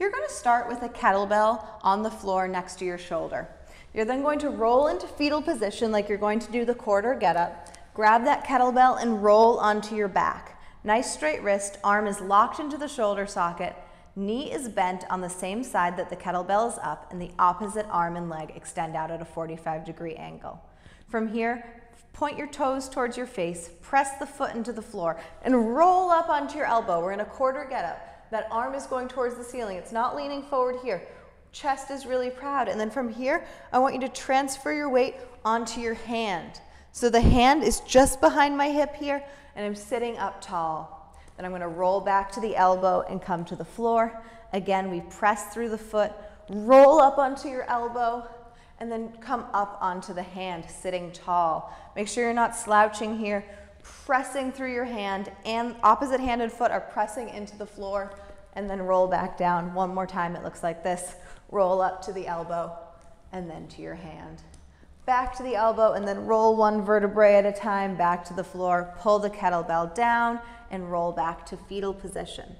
You're gonna start with a kettlebell on the floor next to your shoulder. You're then going to roll into fetal position like you're going to do the quarter get up. Grab that kettlebell and roll onto your back. Nice straight wrist, arm is locked into the shoulder socket, knee is bent on the same side that the kettlebell is up, and the opposite arm and leg extend out at a 45 degree angle. From here, point your toes towards your face, press the foot into the floor, and roll up onto your elbow. We're in a quarter get up. That arm is going towards the ceiling. It's not leaning forward here. Chest is really proud. And then from here, I want you to transfer your weight onto your hand. So the hand is just behind my hip here, and I'm sitting up tall. Then I'm gonna roll back to the elbow and come to the floor. Again, we press through the foot, roll up onto your elbow, and then come up onto the hand, sitting tall. Make sure you're not slouching here, pressing through your hand, and opposite hand and foot are pressing into the floor, and then roll back down. One more time, it looks like this. Roll up to the elbow, and then to your hand back to the elbow, and then roll one vertebrae at a time back to the floor. Pull the kettlebell down and roll back to fetal position.